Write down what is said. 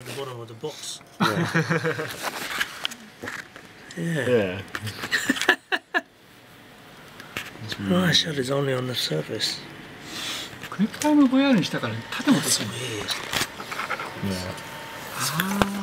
at the bottom of the box. Yeah. Yeah. yeah. My shot is only on the surface. VR